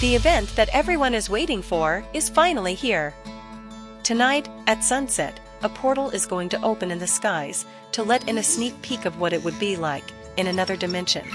The event that everyone is waiting for is finally here. Tonight, at sunset, a portal is going to open in the skies to let in a sneak peek of what it would be like in another dimension.